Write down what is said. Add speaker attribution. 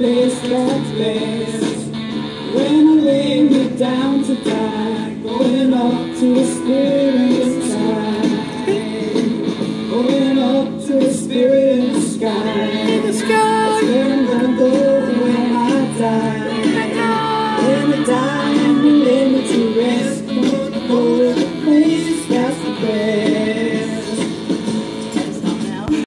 Speaker 1: place, that place. When I lay me down to die, going up to a spirit.